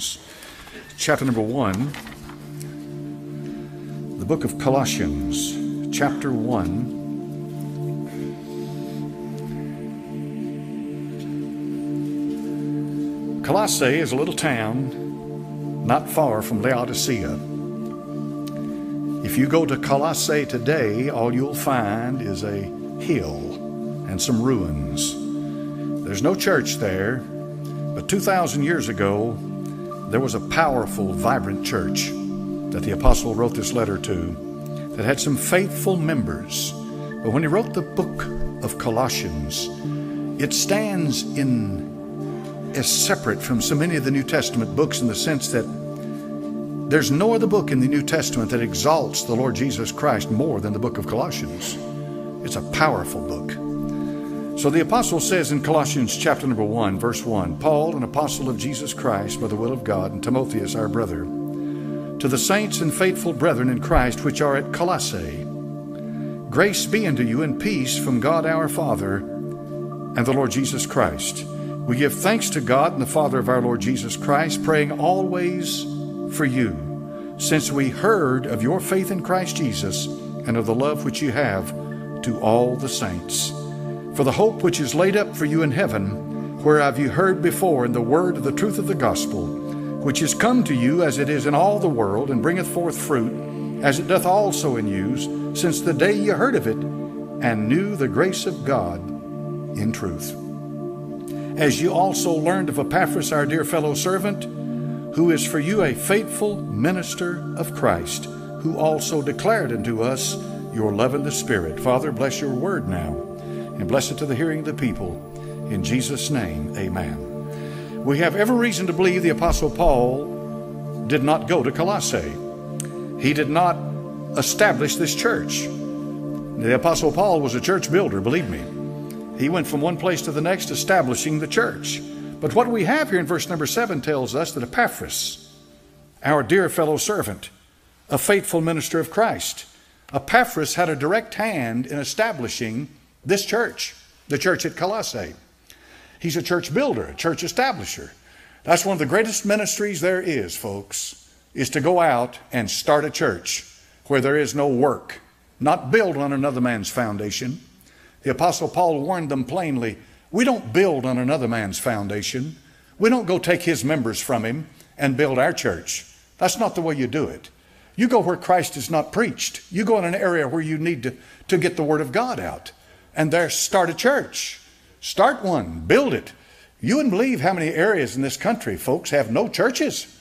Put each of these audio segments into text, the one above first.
Colossians, chapter number 1. The book of Colossians, chapter 1. Colossae is a little town not far from Laodicea. If you go to Colossae today, all you'll find is a hill and some ruins. There's no church there, but 2,000 years ago, there was a powerful, vibrant church that the apostle wrote this letter to that had some faithful members. But when he wrote the book of Colossians, it stands in as separate from so many of the New Testament books in the sense that there's no other book in the New Testament that exalts the Lord Jesus Christ more than the book of Colossians. It's a powerful book. So the apostle says in Colossians chapter number 1, verse 1 Paul, an apostle of Jesus Christ by the will of God, and Timotheus, our brother, to the saints and faithful brethren in Christ which are at Colossae, grace be unto you and peace from God our Father and the Lord Jesus Christ. We give thanks to God and the Father of our Lord Jesus Christ, praying always for you, since we heard of your faith in Christ Jesus and of the love which you have to all the saints for the hope which is laid up for you in heaven, whereof you heard before in the word of the truth of the gospel, which is come to you as it is in all the world, and bringeth forth fruit, as it doth also in you, since the day ye heard of it, and knew the grace of God in truth. As you also learned of Epaphras, our dear fellow servant, who is for you a faithful minister of Christ, who also declared unto us your love in the Spirit. Father, bless your word now and bless it to the hearing of the people. In Jesus' name, amen. We have every reason to believe the Apostle Paul did not go to Colossae. He did not establish this church. The Apostle Paul was a church builder, believe me. He went from one place to the next establishing the church. But what we have here in verse number seven tells us that Epaphras, our dear fellow servant, a faithful minister of Christ, Epaphras had a direct hand in establishing this church, the church at Colossae. He's a church builder, a church establisher. That's one of the greatest ministries there is, folks, is to go out and start a church where there is no work, not build on another man's foundation. The Apostle Paul warned them plainly we don't build on another man's foundation. We don't go take his members from him and build our church. That's not the way you do it. You go where Christ is not preached. You go in an area where you need to, to get the Word of God out and there start a church. Start one, build it. You wouldn't believe how many areas in this country, folks, have no churches.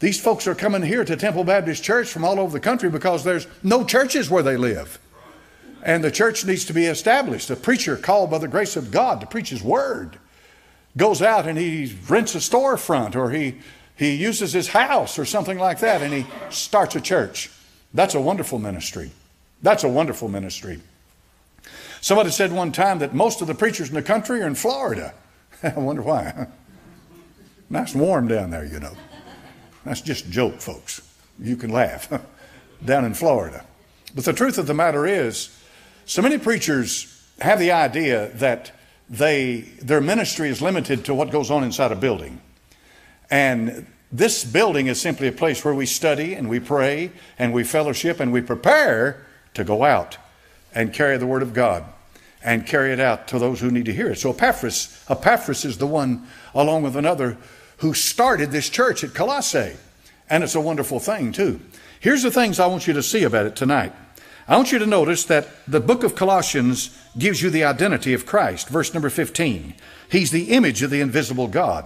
These folks are coming here to Temple Baptist Church from all over the country because there's no churches where they live. And the church needs to be established. A preacher called by the grace of God to preach his word goes out and he rents a storefront or he, he uses his house or something like that and he starts a church. That's a wonderful ministry. That's a wonderful ministry. Somebody said one time that most of the preachers in the country are in Florida. I wonder why. nice and warm down there, you know. That's just a joke, folks. You can laugh. down in Florida. But the truth of the matter is, so many preachers have the idea that they, their ministry is limited to what goes on inside a building. And this building is simply a place where we study and we pray and we fellowship and we prepare to go out and carry the word of God and carry it out to those who need to hear it. So Epaphras, Epaphras is the one, along with another, who started this church at Colossae. And it's a wonderful thing, too. Here's the things I want you to see about it tonight. I want you to notice that the book of Colossians gives you the identity of Christ. Verse number 15. He's the image of the invisible God,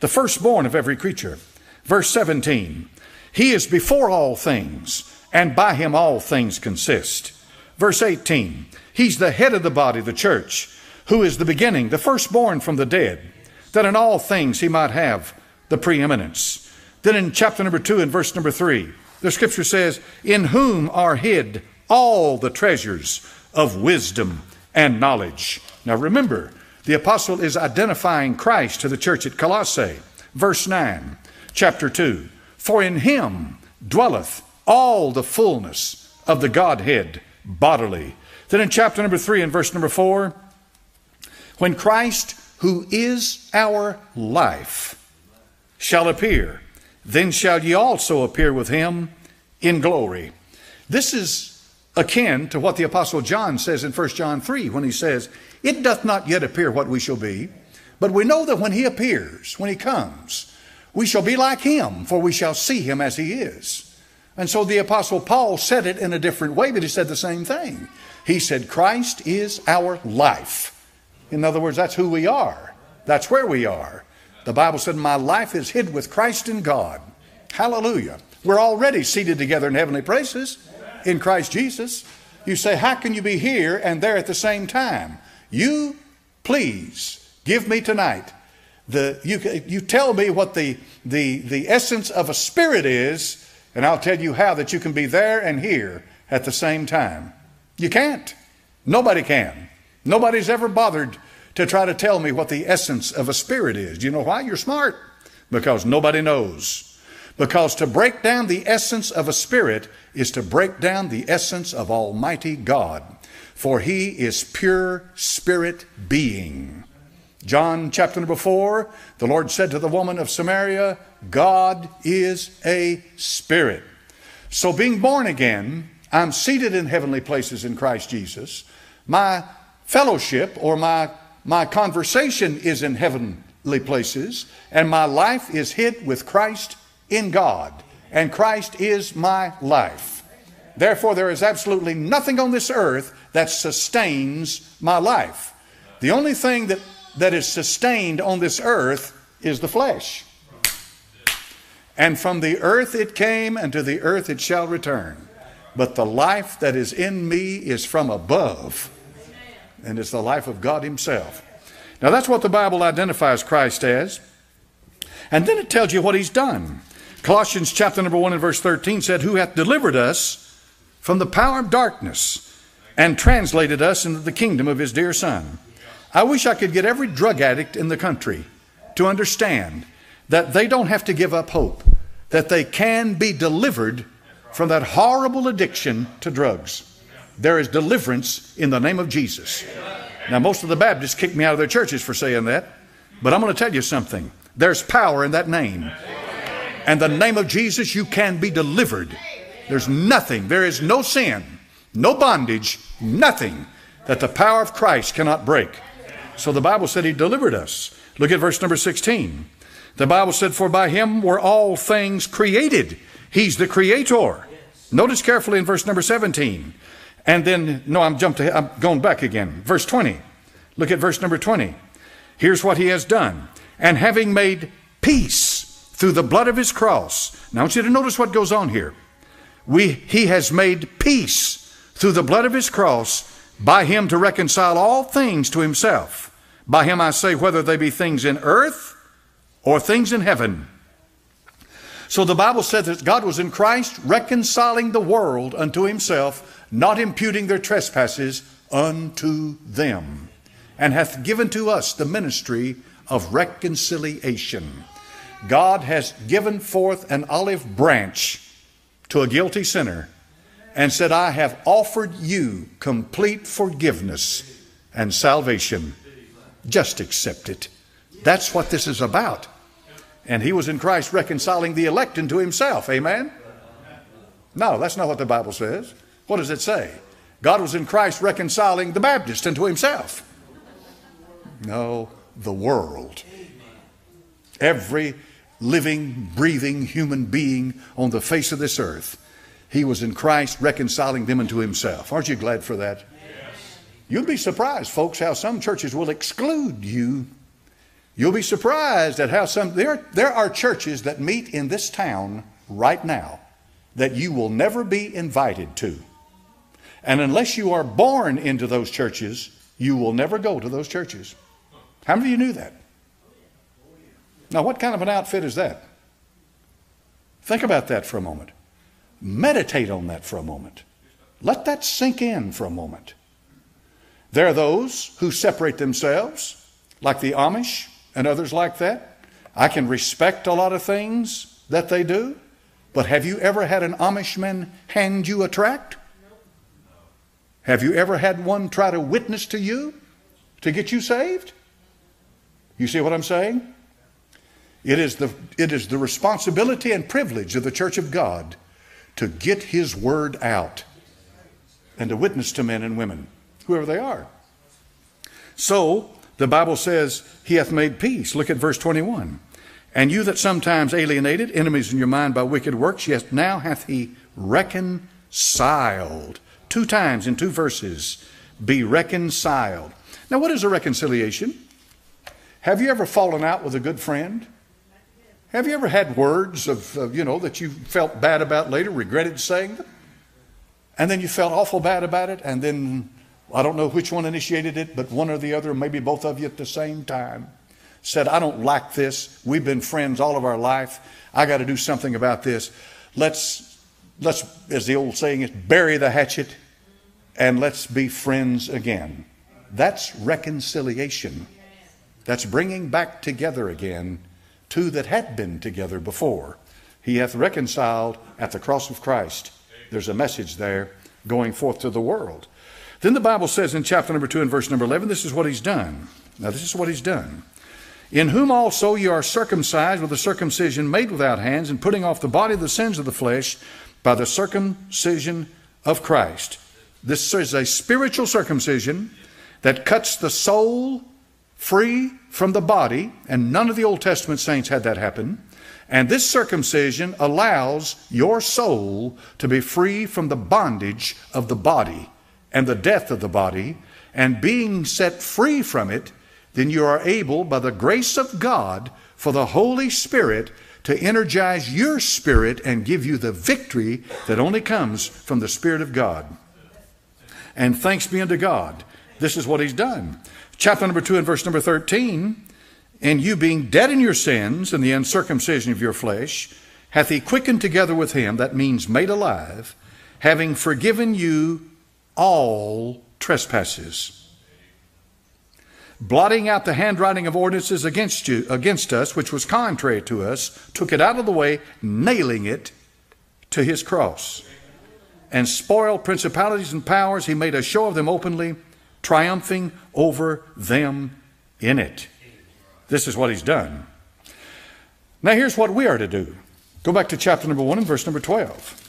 the firstborn of every creature. Verse 17. He is before all things, and by him all things consist. Verse 18, He's the head of the body, the church, who is the beginning, the firstborn from the dead, that in all things he might have the preeminence. Then in chapter number 2 and verse number 3, the scripture says, In whom are hid all the treasures of wisdom and knowledge. Now remember, the apostle is identifying Christ to the church at Colossae. Verse 9, chapter 2 For in him dwelleth all the fullness of the Godhead bodily. Then in chapter number three and verse number four, when Christ, who is our life, shall appear. Then shall ye also appear with him in glory. This is akin to what the Apostle John says in 1 John 3 when he says, It doth not yet appear what we shall be, but we know that when he appears, when he comes, we shall be like him, for we shall see him as he is. And so the Apostle Paul said it in a different way, but he said the same thing. He said, Christ is our life. In other words, that's who we are, that's where we are. The Bible said, My life is hid with Christ in God. Hallelujah. We're already seated together in heavenly places in Christ Jesus. You say, How can you be here and there at the same time? You, please, give me tonight. The, you, you tell me what the, the, the essence of a spirit is, and I'll tell you how that you can be there and here at the same time. You can't. Nobody can. Nobody's ever bothered to try to tell me what the essence of a spirit is. Do you know why? You're smart. Because nobody knows. Because to break down the essence of a spirit is to break down the essence of Almighty God. For He is pure spirit being. John chapter number four, the Lord said to the woman of Samaria, God is a spirit. So being born again, I'm seated in heavenly places in Christ Jesus. My fellowship or my, my conversation is in heavenly places, and my life is hid with Christ in God, and Christ is my life. Therefore, there is absolutely nothing on this earth that sustains my life. The only thing that, that is sustained on this earth is the flesh. And from the earth it came, and to the earth it shall return. But the life that is in me is from above, and it's the life of God Himself. Now, that's what the Bible identifies Christ as. And then it tells you what He's done. Colossians chapter number 1 and verse 13 said, Who hath delivered us from the power of darkness and translated us into the kingdom of his dear Son. I wish I could get every drug addict in the country to understand that they don't have to give up hope, that they can be delivered from that horrible addiction to drugs. There is deliverance in the name of Jesus. Now, most of the Baptists kick me out of their churches for saying that, but I'm going to tell you something. There's power in that name and the name of Jesus, you can be delivered. There's nothing, there is no sin, no bondage, nothing that the power of Christ cannot break. So the Bible said He delivered us. Look at verse number 16. The Bible said, For by Him were all things created. He's the Creator. Notice carefully in verse number 17. And then, no, I'm jumped, I'm going back again. Verse 20. Look at verse number 20. Here's what He has done. And having made peace through the blood of his cross. Now I want you to notice what goes on here. We, he has made peace through the blood of his cross by him to reconcile all things to himself. By him I say, whether they be things in earth or things in heaven. So the Bible said that God was in Christ reconciling the world unto himself, not imputing their trespasses unto them, and hath given to us the ministry of reconciliation. God has given forth an olive branch to a guilty sinner and said, I have offered you complete forgiveness and salvation. Just accept it. That's what this is about. And he was in Christ reconciling the elect unto himself. Amen? No, that's not what the Bible says. What does it say? God was in Christ reconciling the Baptist unto himself. No, the world. Every living, breathing human being on the face of this earth. He was in Christ reconciling them unto himself. Aren't you glad for that? You'll be surprised, folks, how some churches will exclude you. You'll be surprised at how some, there, there are churches that meet in this town right now that you will never be invited to. And unless you are born into those churches, you will never go to those churches. How many of you knew that? Now, what kind of an outfit is that? Think about that for a moment. Meditate on that for a moment. Let that sink in for a moment. There are those who separate themselves, like the Amish and others like that. I can respect a lot of things that they do, but have you ever had an Amishman hand you a tract? Have you ever had one try to witness to you to get you saved? You see what I'm saying? It is the, it is the responsibility and privilege of the church of God to get his word out and to witness to men and women, whoever they are. So, the Bible says, He hath made peace. Look at verse 21. And you that sometimes alienated, enemies in your mind by wicked works, yet now hath He reconciled. Two times in two verses, be reconciled. Now, what is a reconciliation? Have you ever fallen out with a good friend? Have you ever had words of, of, you know, that you felt bad about later, regretted saying them? And then you felt awful bad about it, and then I don't know which one initiated it, but one or the other, maybe both of you at the same time, said, I don't like this. We've been friends all of our life. I got to do something about this. Let's, let's, as the old saying is, bury the hatchet and let's be friends again. That's reconciliation. That's bringing back together again two that had been together before. He hath reconciled at the cross of Christ. There's a message there going forth to the world. Then the Bible says in chapter number 2 and verse number 11, this is what he's done. Now, this is what he's done. In whom also you are circumcised with a circumcision made without hands, and putting off the body of the sins of the flesh by the circumcision of Christ. This is a spiritual circumcision that cuts the soul free from the body, and none of the Old Testament saints had that happen. And this circumcision allows your soul to be free from the bondage of the body and the death of the body, and being set free from it, then you are able, by the grace of God, for the Holy Spirit to energize your spirit and give you the victory that only comes from the Spirit of God. And thanks be unto God. This is what He's done. Chapter number 2 and verse number 13 And you being dead in your sins and the uncircumcision of your flesh, hath He quickened together with Him, that means made alive, having forgiven you all trespasses. Blotting out the handwriting of ordinances against you, against us, which was contrary to us, took it out of the way, nailing it to his cross. And spoiled principalities and powers, he made a show of them openly, triumphing over them in it. This is what he's done. Now, here's what we are to do. Go back to chapter number 1 and verse number 12.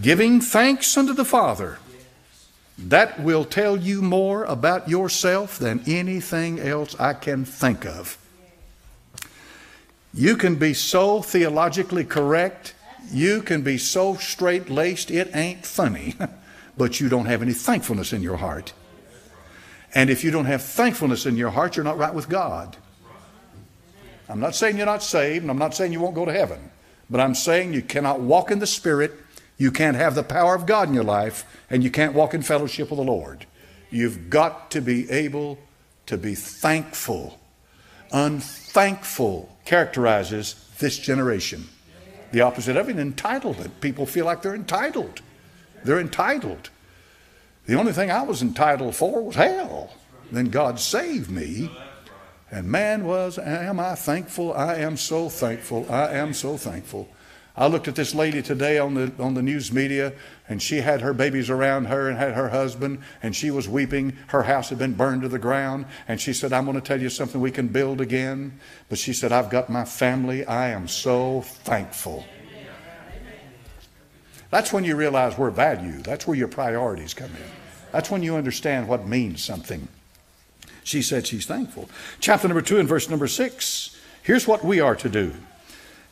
Giving thanks unto the Father that will tell you more about yourself than anything else I can think of. You can be so theologically correct, you can be so straight laced, it ain't funny, but you don't have any thankfulness in your heart. And if you don't have thankfulness in your heart, you're not right with God. I'm not saying you're not saved, and I'm not saying you won't go to heaven, but I'm saying you cannot walk in the Spirit you can't have the power of God in your life and you can't walk in fellowship with the Lord. You've got to be able to be thankful. Unthankful characterizes this generation. The opposite of it, entitlement. People feel like they're entitled. They're entitled. The only thing I was entitled for was hell. Then God saved me. And man, was, am I thankful? I am so thankful. I am so thankful. I looked at this lady today on the, on the news media, and she had her babies around her and had her husband, and she was weeping. Her house had been burned to the ground, and she said, I'm going to tell you something we can build again. But she said, I've got my family. I am so thankful. That's when you realize where value, that's where your priorities come in. That's when you understand what means something. She said she's thankful. Chapter number two and verse number six. Here's what we are to do.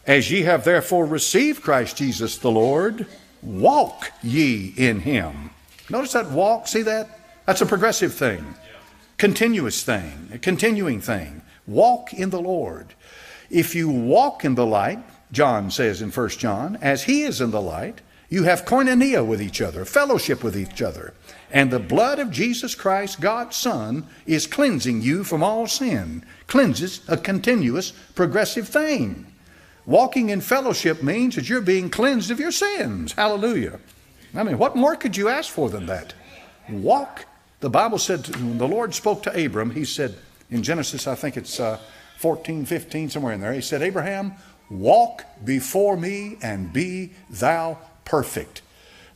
As ye have therefore received Christ Jesus the Lord, walk ye in him. Notice that walk, see that? That's a progressive thing, continuous thing, a continuing thing. Walk in the Lord. If you walk in the light, John says in 1 John, as he is in the light, you have koinonia with each other, fellowship with each other. And the blood of Jesus Christ, God's Son, is cleansing you from all sin. Cleanses a continuous, progressive thing. Walking in fellowship means that you're being cleansed of your sins. Hallelujah. I mean, what more could you ask for than that? Walk. The Bible said, when the Lord spoke to Abram, he said, in Genesis, I think it's uh, 14, 15, somewhere in there, he said, Abraham, walk before me and be thou perfect.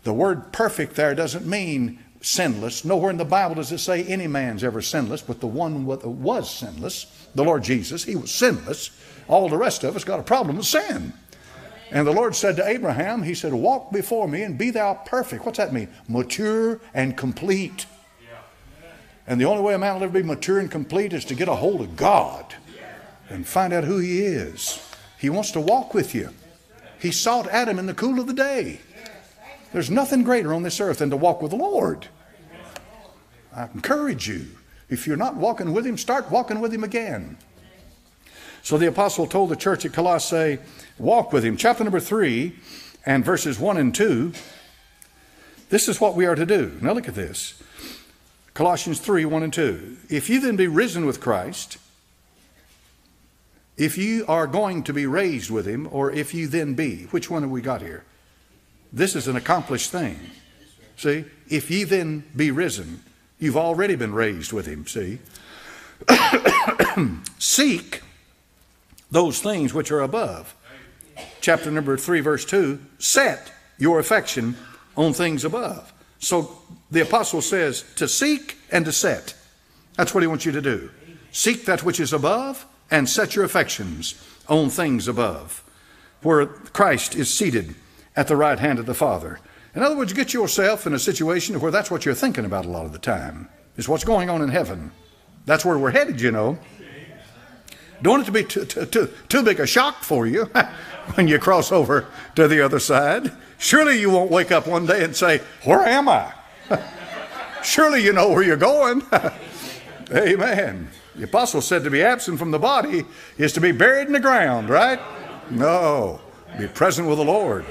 The word perfect there doesn't mean sinless. Nowhere in the Bible does it say any man's ever sinless, but the one that was sinless, the Lord Jesus, he was sinless. All the rest of us got a problem with sin. And the Lord said to Abraham, He said, Walk before me and be thou perfect. What's that mean? Mature and complete. And the only way a man will ever be mature and complete is to get a hold of God and find out who He is. He wants to walk with you. He sought Adam in the cool of the day. There's nothing greater on this earth than to walk with the Lord. I encourage you. If you're not walking with Him, start walking with Him again. So the apostle told the church at Colossae, walk with Him. Chapter number 3 and verses 1 and 2. This is what we are to do. Now look at this. Colossians 3 1 and 2. If you then be risen with Christ, if you are going to be raised with him, or if you then be, which one have we got here? This is an accomplished thing. See? If ye then be risen, you've already been raised with him, see? Seek those things which are above. Chapter number 3, verse 2 set your affection on things above. So the apostle says to seek and to set. That's what he wants you to do. Seek that which is above and set your affections on things above, where Christ is seated at the right hand of the Father. In other words, get yourself in a situation where that's what you're thinking about a lot of the time, is what's going on in heaven. That's where we're headed, you know. Don't want it to be too, too, too, too big a shock for you when you cross over to the other side. Surely you won't wake up one day and say, Where am I? Surely you know where you're going. Amen. The apostle said to be absent from the body is to be buried in the ground, right? No, be present with the Lord.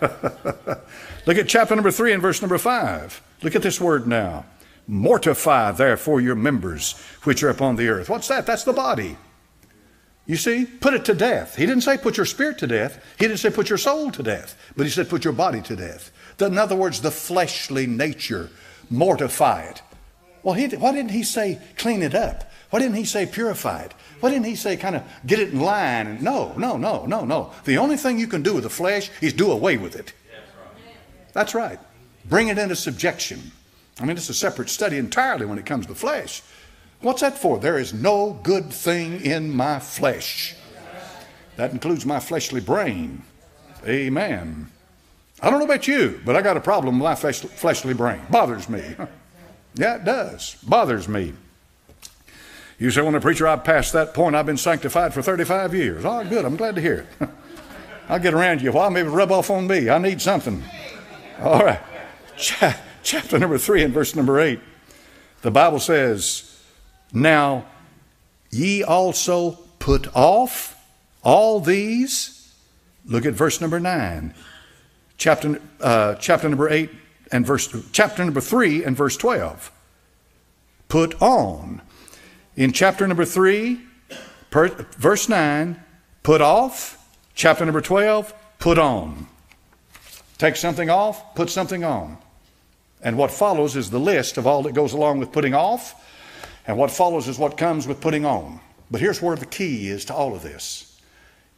Look at chapter number three and verse number five. Look at this word now. Mortify therefore your members which are upon the earth. What's that? That's the body. You see, put it to death. He didn't say put your spirit to death. He didn't say put your soul to death, but he said put your body to death. In other words, the fleshly nature, mortify it. Well, he, why didn't he say clean it up? Why didn't he say purify it? Why didn't he say kind of get it in line? No, no, no, no, no. The only thing you can do with the flesh is do away with it. That's right. Bring it into subjection. I mean, it's a separate study entirely when it comes to flesh. What's that for? There is no good thing in my flesh. That includes my fleshly brain. Amen. I don't know about you, but I got a problem with my fleshly brain. Bothers me. Yeah, it does. Bothers me. You say, when a preacher, I've passed that point. I've been sanctified for 35 years. Oh, good. I'm glad to hear it. I'll get around you a while, maybe rub off on me. I need something. All right. Ch- chapter number three and verse number eight. The Bible says, Now ye also put off all these. Look at verse number nine. Chapter, uh, chapter number eight and verse, chapter number three and verse 12. Put on in chapter number 3, per, verse 9, put off. Chapter number 12, put on. Take something off, put something on. And what follows is the list of all that goes along with putting off, and what follows is what comes with putting on. But here's where the key is to all of this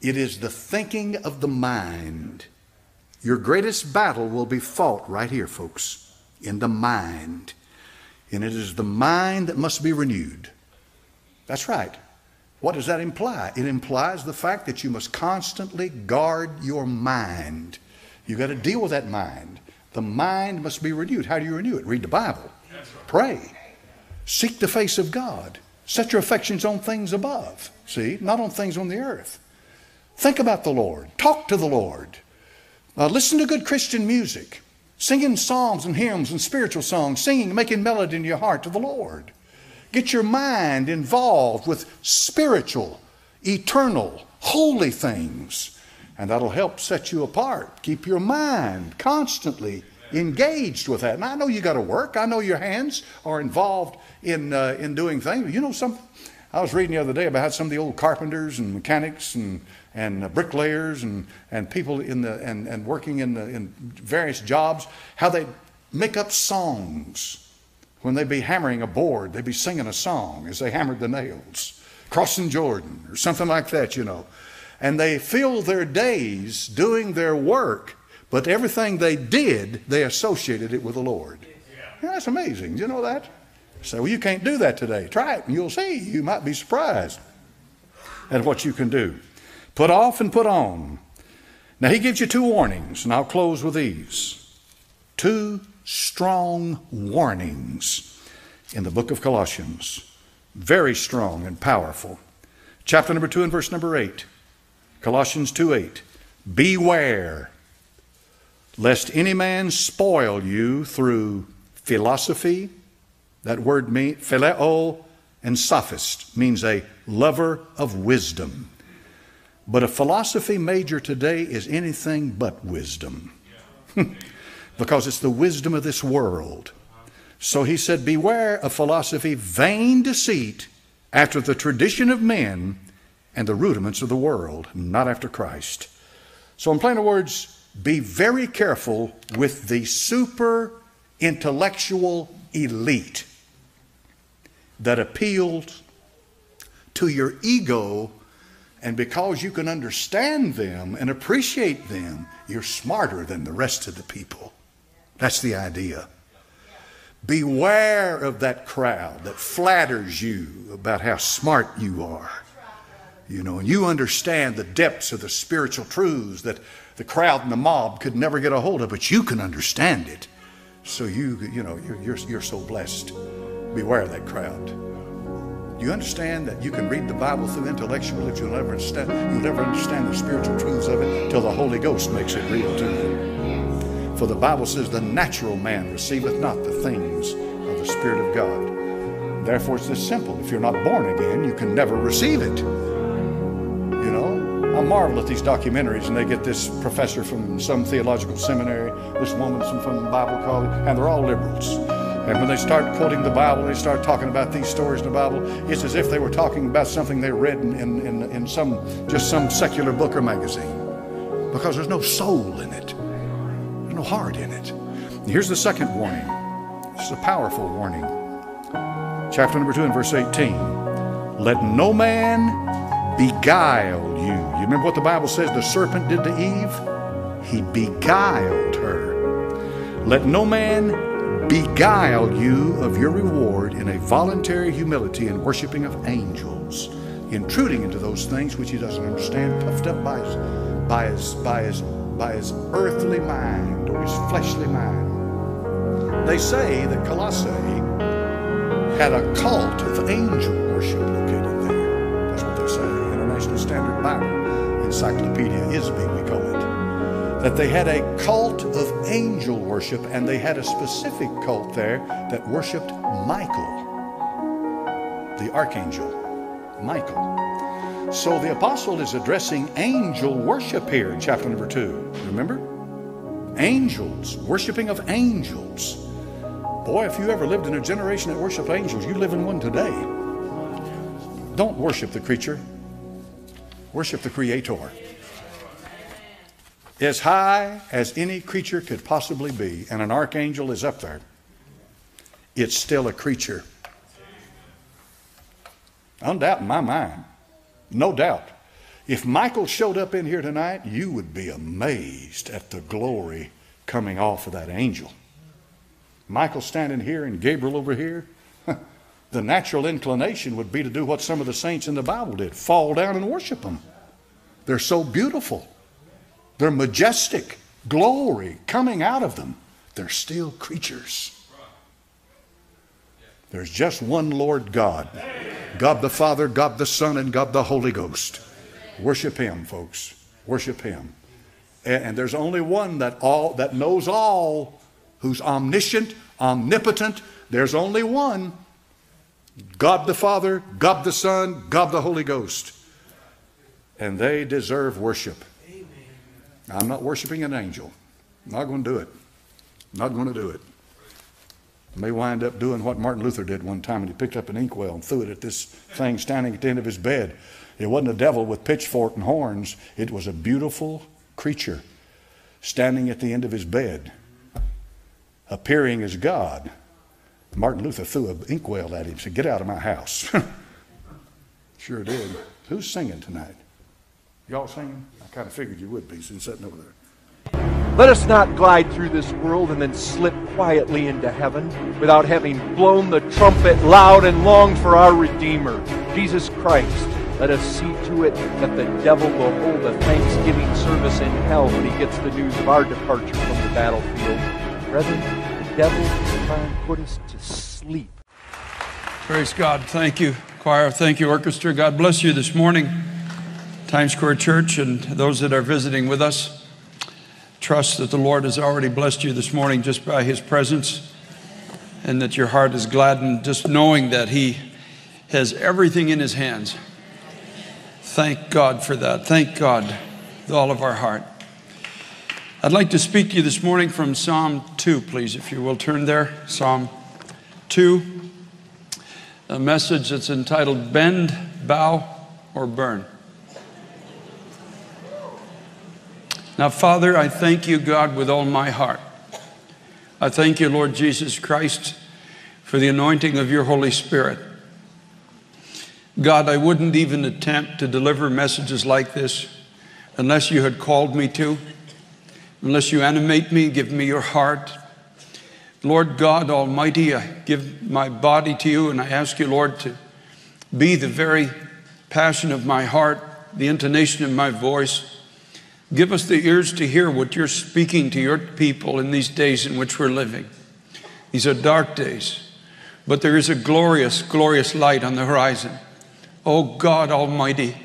it is the thinking of the mind. Your greatest battle will be fought right here, folks, in the mind. And it is the mind that must be renewed. That's right. What does that imply? It implies the fact that you must constantly guard your mind. You've got to deal with that mind. The mind must be renewed. How do you renew it? Read the Bible, pray, seek the face of God, set your affections on things above, see, not on things on the earth. Think about the Lord, talk to the Lord, uh, listen to good Christian music, singing psalms and hymns and spiritual songs, singing, making melody in your heart to the Lord. Get your mind involved with spiritual, eternal, holy things. And that'll help set you apart. Keep your mind constantly engaged with that. And I know you got to work. I know your hands are involved in, uh, in doing things. You know something? I was reading the other day about how some of the old carpenters and mechanics and, and uh, bricklayers and, and people in the, and, and working in, the, in various jobs, how they make up songs when they'd be hammering a board, they'd be singing a song as they hammered the nails, crossing Jordan or something like that, you know. And they filled their days doing their work, but everything they did, they associated it with the Lord. Yeah, that's amazing. Do you know that? Say, well, you can't do that today. Try it and you'll see. You might be surprised at what you can do. Put off and put on. Now, he gives you two warnings, and I'll close with these. Two strong warnings in the book of Colossians. Very strong and powerful. Chapter number 2 and verse number 8. Colossians 2 8. Beware lest any man spoil you through philosophy. That word mean phileo and sophist means a lover of wisdom. But a philosophy major today is anything but wisdom. because it's the wisdom of this world. So he said, Beware of philosophy, vain deceit, after the tradition of men and the rudiments of the world, not after Christ. So, in plain words, be very careful with the super intellectual elite that appeals to your ego, and because you can understand them and appreciate them, you're smarter than the rest of the people. That's the idea. Beware of that crowd that flatters you about how smart you are. You know, and you understand the depths of the spiritual truths that the crowd and the mob could never get a hold of, but you can understand it. So you, you know, you're, you're, you're so blessed. Beware of that crowd. Do you understand that you can read the Bible through intellectually, but you'll never understand, you'll never understand the spiritual truths of it till the Holy Ghost makes it real to you. For the Bible says, the natural man receiveth not the things of the Spirit of God. Therefore, it's this simple. If you're not born again, you can never receive it. You know, I marvel at these documentaries, and they get this professor from some theological seminary, this woman from Bible college, and they're all liberals. And when they start quoting the Bible, they start talking about these stories in the Bible, it's as if they were talking about something they read in, in, in, some just some secular book or magazine. Because there's no soul in it. There's no heart in it. here's the second warning. This is a powerful warning. Chapter number 2 and verse 18. Let no man beguile you. You remember what the Bible says the serpent did to Eve? He beguiled her. Let no man beguile you of your reward in a voluntary humility and worshiping of angels, intruding into those things which he doesn't understand, puffed up by his, by his, by his, by his earthly mind or his fleshly mind. They say that Colossae had a cult of angel worship located there. That's what they say. International Standard Bible, Encyclopedia ISBE, we call it that they had a cult of angel worship, and they had a specific cult there that worshiped Michael, the archangel. Michael. So the apostle is addressing angel worship here in chapter number two. Remember? Angels, worshiping of angels. Boy, if you ever lived in a generation that worshiped angels, you live in one today. Don't worship the creature, worship the Creator as high as any creature could possibly be, and an archangel is up there, it's still a creature. No doubt in my mind. No doubt. If Michael showed up in here tonight, you would be amazed at the glory coming off of that angel. Michael standing here and Gabriel over here. the natural inclination would be to do what some of the saints in the Bible did fall down and worship them. They're so beautiful. They're majestic, glory coming out of them. They're still creatures. There's just one Lord God God the Father, God the Son, and God the Holy Ghost. Worship Him, folks. Worship Him. And, there's only one that all that knows all, who's omniscient, omnipotent. There's only one. God the Father, God the Son, God the Holy Ghost. And they deserve worship. I'm not worshiping an angel. I'm not going to do it. I'm not going to do it. I may wind up doing what Martin Luther did one time, and he picked up an inkwell and threw it at this thing standing at the end of his bed. It wasn't a devil with pitchfork and horns. It was a beautiful creature standing at the end of his bed, appearing as God. Martin Luther threw an inkwell at him and said, Get out of my house. sure did. Who's singing tonight? Y'all singing? I kind of figured you would be since sitting over there. Let us not glide through this world and then slip quietly into heaven without having blown the trumpet loud and long for our Redeemer, Jesus Christ. Let us see to it that the devil will hold a thanksgiving service in hell when he gets the news of our departure from the battlefield. Brethren, the devil will try and put us to sleep. Praise God. Thank you, choir. Thank you, orchestra. God bless you this morning, Times Square Church, and those that are visiting with us trust that the Lord has already blessed you this morning just by His presence and that your heart is gladdened just knowing that He has everything in His hands. Thank God for that. Thank God with all of our heart. I'd like to speak to you this morning from Psalm 2, please, if you will turn there. Psalm 2, a message that's entitled Bend, Bow, or Burn. Now, Father, I thank you, God, with all my heart. I thank you, Lord Jesus Christ, for the anointing of your Holy Spirit. God, I wouldn't even attempt to deliver messages like this unless you had called me to, unless you animate me, give me your heart. Lord God Almighty, I give my body to you and I ask you, Lord, to be the very passion of my heart, the intonation of my voice. Give us the ears to hear what you're speaking to your people in these days in which we're living. These are dark days, but there is a glorious, glorious light on the horizon. Oh God Almighty,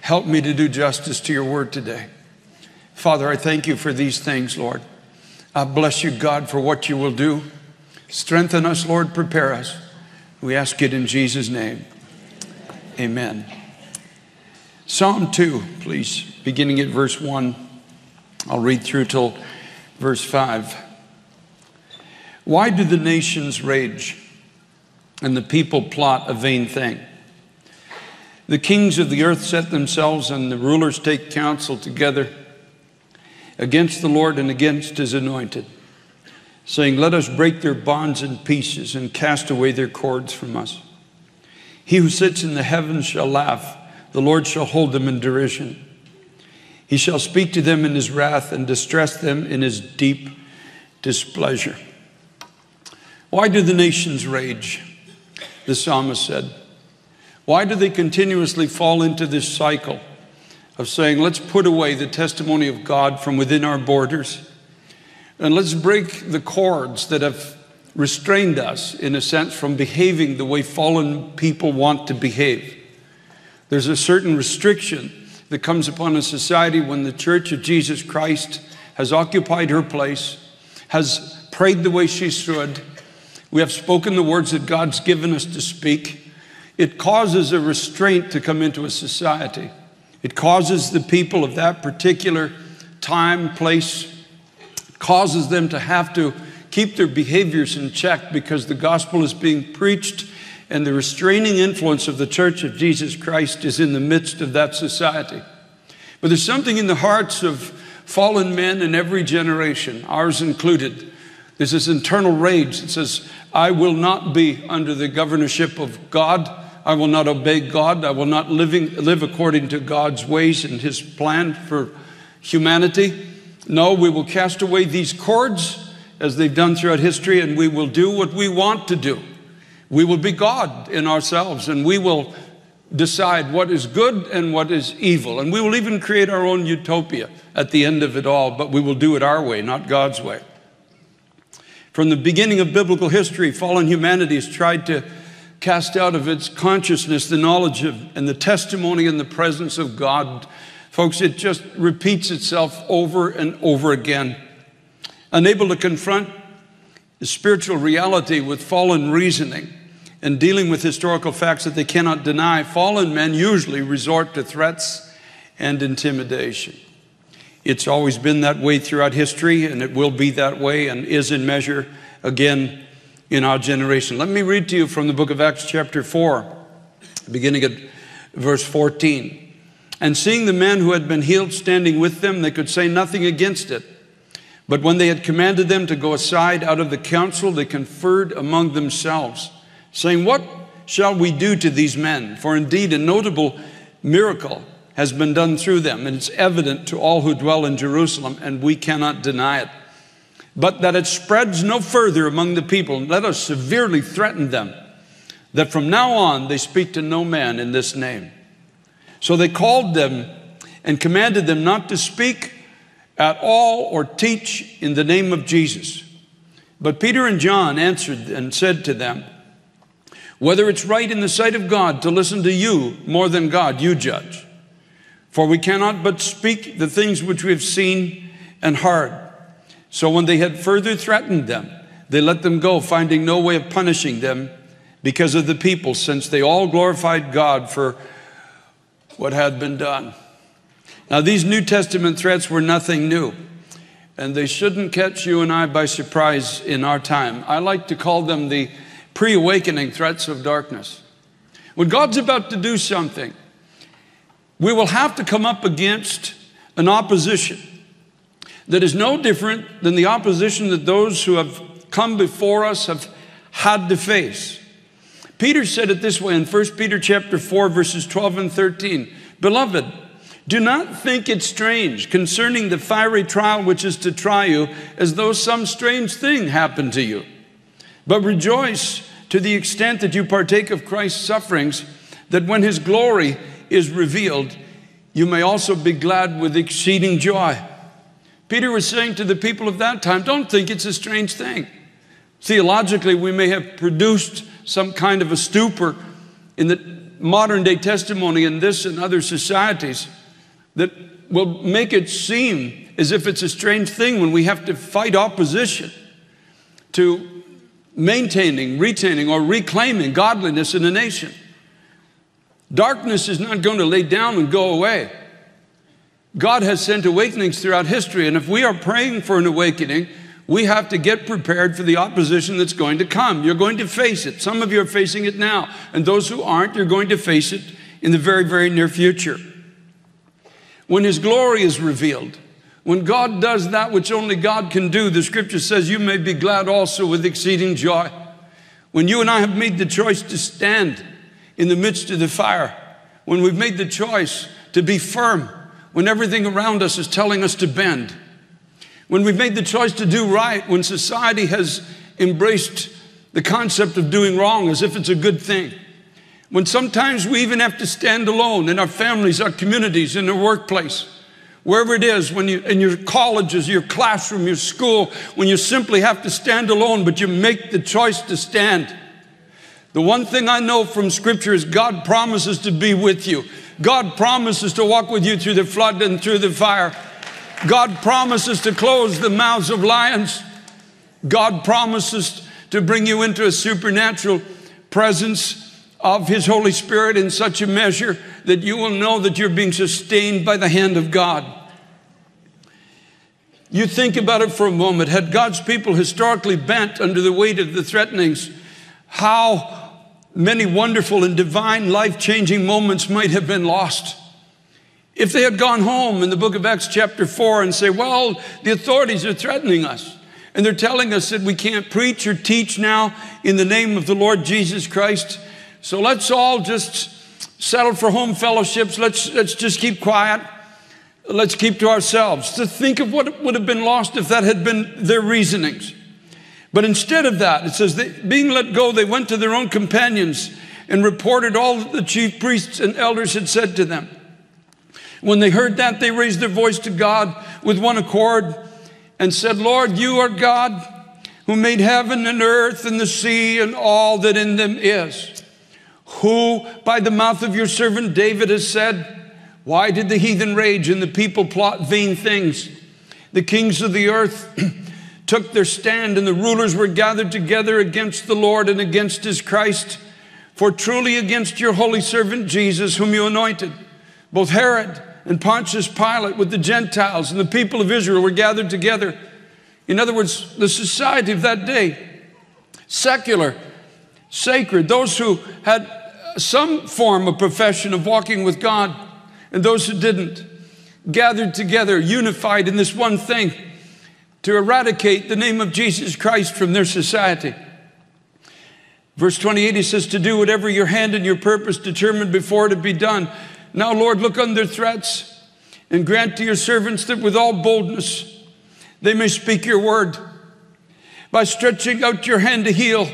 help me to do justice to your word today. Father, I thank you for these things, Lord. I bless you, God, for what you will do. Strengthen us, Lord, prepare us. We ask it in Jesus' name. Amen. Psalm 2, please, beginning at verse 1. I'll read through till verse 5. Why do the nations rage and the people plot a vain thing? The kings of the earth set themselves and the rulers take counsel together against the Lord and against his anointed, saying, Let us break their bonds in pieces and cast away their cords from us. He who sits in the heavens shall laugh the Lord shall hold them in derision. He shall speak to them in his wrath and distress them in his deep displeasure. Why do the nations rage? The psalmist said. Why do they continuously fall into this cycle of saying, let's put away the testimony of God from within our borders and let's break the cords that have restrained us, in a sense, from behaving the way fallen people want to behave? There's a certain restriction that comes upon a society when the Church of Jesus Christ has occupied her place, has prayed the way she should. We have spoken the words that God's given us to speak. It causes a restraint to come into a society. It causes the people of that particular time, place, causes them to have to keep their behaviors in check because the gospel is being preached and the restraining influence of the Church of Jesus Christ is in the midst of that society. But there's something in the hearts of fallen men in every generation, ours included. There's this internal rage that says, I will not be under the governorship of God. I will not obey God. I will not living, live according to God's ways and His plan for humanity. No, we will cast away these cords as they've done throughout history, and we will do what we want to do. We will be God in ourselves and we will decide what is good and what is evil. And we will even create our own utopia at the end of it all, but we will do it our way, not God's way. From the beginning of biblical history, fallen humanity has tried to cast out of its consciousness the knowledge of and the testimony and the presence of God. Folks, it just repeats itself over and over again. Unable to confront the spiritual reality with fallen reasoning, and dealing with historical facts that they cannot deny, fallen men usually resort to threats and intimidation. It's always been that way throughout history, and it will be that way and is in measure again in our generation. Let me read to you from the book of Acts, chapter 4, beginning at verse 14. And seeing the men who had been healed standing with them, they could say nothing against it. But when they had commanded them to go aside out of the council, they conferred among themselves saying, What shall we do to these men? For indeed, a notable miracle has been done through them, and it's evident to all who dwell in Jerusalem, and we cannot deny it. But that it spreads no further among the people, let us severely threaten them, that from now on they speak to no man in this name. So they called them and commanded them not to speak at all or teach in the name of Jesus. But Peter and John answered and said to them, Whether it's right in the sight of God to listen to you more than God, you judge. For we cannot but speak the things which we have seen and heard. So when they had further threatened them, they let them go, finding no way of punishing them because of the people, since they all glorified God for what had been done. Now, these New Testament threats were nothing new, and they shouldn't catch you and I by surprise in our time. I like to call them the pre awakening threats of darkness. When God's about to do something, we will have to come up against an opposition that is no different than the opposition that those who have come before us have had to face. Peter said it this way in 1 Peter chapter 4 verses 12 and 13. Beloved, do not think it strange concerning the fiery trial which is to try you, as though some strange thing happened to you. But rejoice to the extent that you partake of Christ's sufferings, that when his glory is revealed, you may also be glad with exceeding joy. Peter was saying to the people of that time, don't think it's a strange thing. Theologically, we may have produced some kind of a stupor in the modern day testimony in this and other societies that will make it seem as if it's a strange thing when we have to fight opposition to maintaining, retaining, or reclaiming godliness in a nation. Darkness is not going to lay down and go away. God has sent awakenings throughout history, and if we are praying for an awakening, we have to get prepared for the opposition that's going to come. You're going to face it. Some of you are facing it now, and those who aren't, you're going to face it in the very, very near future when His glory is revealed. When God does that which only God can do, the scripture says, You may be glad also with exceeding joy. When you and I have made the choice to stand in the midst of the fire, when we've made the choice to be firm, when everything around us is telling us to bend, when we've made the choice to do right, when society has embraced the concept of doing wrong as if it's a good thing, when sometimes we even have to stand alone in our families, our communities, in our workplace, wherever it is, when you, in your colleges, your classroom, your school, when you simply have to stand alone, but you make the choice to stand. The one thing I know from Scripture is God promises to be with you. God promises to walk with you through the flood and through the fire. God promises to close the mouths of lions. God promises to bring you into a supernatural presence of His Holy Spirit in such a measure that you will know that you're being sustained by the hand of God. You think about it for a moment. Had God's people historically bent under the weight of the threatenings, how many wonderful and divine life changing moments might have been lost. If they had gone home in the book of Acts, chapter 4, and say, Well, the authorities are threatening us, and they're telling us that we can't preach or teach now in the name of the Lord Jesus Christ. So let's all just settle for home fellowships. Let's, let's just keep quiet. Let's keep to ourselves. To think of what would have been lost if that had been their reasonings. But instead of that, it says, they, being let go, they went to their own companions and reported all that the chief priests and elders had said to them. When they heard that, they raised their voice to God with one accord and said, Lord, you are God who made heaven and earth and the sea and all that in them is who by the mouth of your servant David has said, Why did the heathen rage and the people plot vain things? The kings of the earth took their stand, and the rulers were gathered together against the Lord and against his Christ. For truly against your holy servant Jesus, whom you anointed, both Herod and Pontius Pilate with the Gentiles and the people of Israel were gathered together. In other words, the society of that day, secular, sacred, those who had some form of profession of walking with God, and those who didn't, gathered together, unified in this one thing to eradicate the name of Jesus Christ from their society. Verse 28, he says, To do whatever your hand and your purpose determined before to be done. Now, Lord, look on their threats and grant to your servants that with all boldness they may speak your word by stretching out your hand to heal,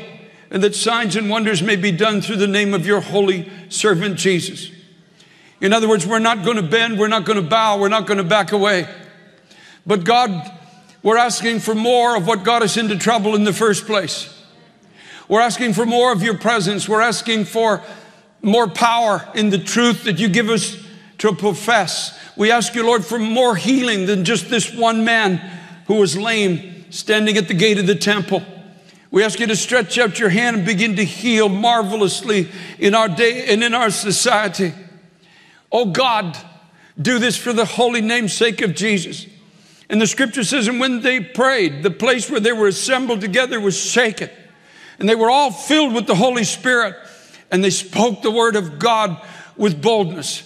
and that signs and wonders may be done through the name of your holy servant Jesus. In other words, we're not going to bend, we're not going to bow, we're not going to back away. But God, we're asking for more of what got us into trouble in the first place. We're asking for more of your presence. We're asking for more power in the truth that you give us to profess. We ask you, Lord, for more healing than just this one man who was lame standing at the gate of the temple. We ask you to stretch out your hand and begin to heal marvelously in our day and in our society. Oh God, do this for the holy name's sake of Jesus. And the scripture says, and when they prayed, the place where they were assembled together was shaken. And they were all filled with the Holy Spirit. And they spoke the word of God with boldness.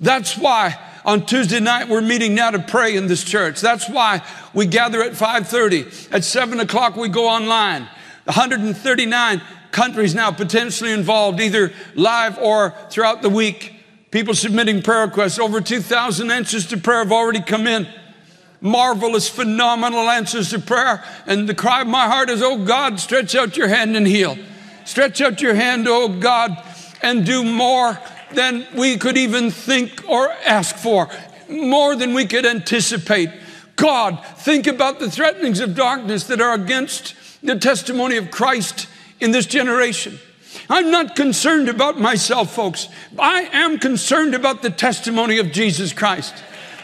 That's why on Tuesday night we're meeting now to pray in this church. That's why we gather at 5:30. At 7 o'clock we go online. 139 countries now potentially involved, either live or throughout the week. People submitting prayer requests. Over 2,000 answers to prayer have already come in marvelous, phenomenal answers to prayer. And the cry of my heart is, Oh God, stretch out your hand and heal. Stretch out your hand, oh God, and do more than we could even think or ask for, more than we could anticipate. God, think about the threatenings of darkness that are against the testimony of Christ in this generation. I'm not concerned about myself, folks. I am concerned about the testimony of Jesus Christ.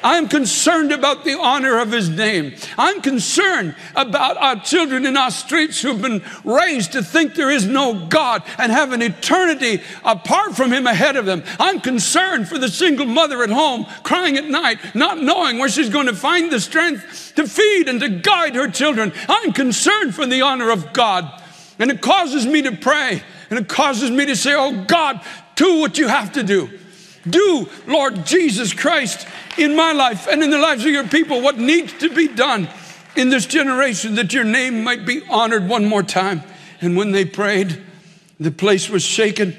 I'm concerned about the honor of his name. I'm concerned about our children in our streets who've been raised to think there is no God and have an eternity apart from him ahead of them. I'm concerned for the single mother at home crying at night, not knowing where she's going to find the strength to feed and to guide her children. I'm concerned for the honor of God. And it causes me to pray and it causes me to say, Oh God, do what you have to do. Do, Lord Jesus Christ, in my life and in the lives of your people what needs to be done in this generation that your name might be honored one more time. And when they prayed, the place was shaken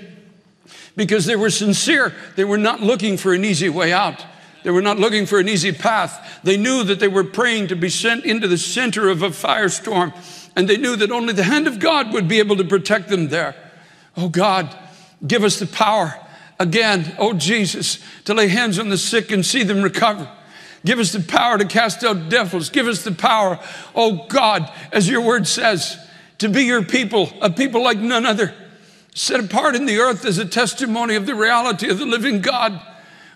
because they were sincere. They were not looking for an easy way out. They were not looking for an easy path. They knew that they were praying to be sent into the center of a firestorm, and they knew that only the hand of God would be able to protect them there. Oh God, give us the power again, oh Jesus, to lay hands on the sick and see them recover. Give us the power to cast out devils. Give us the power, oh God, as your word says, to be your people, a people like none other, set apart in the earth as a testimony of the reality of the living God.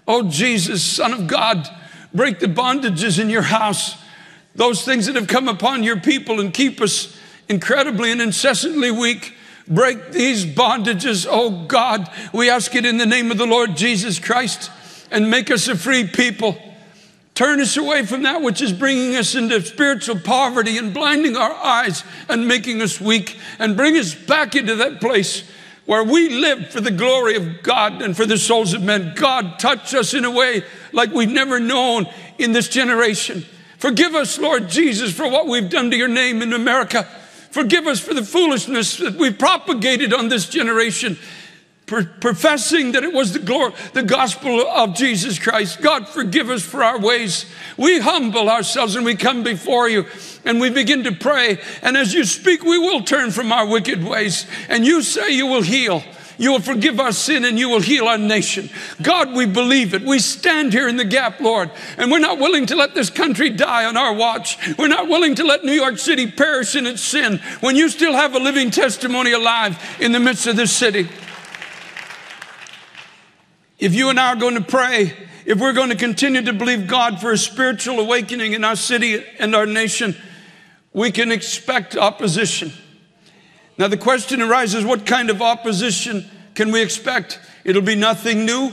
Oh Jesus, Son of God, break the bondages in your house, those things that have come upon your people and keep us incredibly and incessantly weak. Break these bondages, oh God. We ask it in the name of the Lord Jesus Christ and make us a free people. Turn us away from that which is bringing us into spiritual poverty and blinding our eyes and making us weak and bring us back into that place where we live for the glory of God and for the souls of men. God, touch us in a way like we've never known in this generation. Forgive us, Lord Jesus, for what we've done to your name in America. Forgive us for the foolishness that we propagated on this generation, professing that it was the, glory, the gospel of Jesus Christ. God, forgive us for our ways. We humble ourselves and we come before you and we begin to pray. And as you speak, we will turn from our wicked ways. And you say you will heal. You will forgive our sin and you will heal our nation. God, we believe it. We stand here in the gap, Lord, and we're not willing to let this country die on our watch. We're not willing to let New York City perish in its sin when you still have a living testimony alive in the midst of this city. If you and I are going to pray, if we're going to continue to believe God for a spiritual awakening in our city and our nation, we can expect opposition. Now, the question arises what kind of opposition can we expect? It'll be nothing new.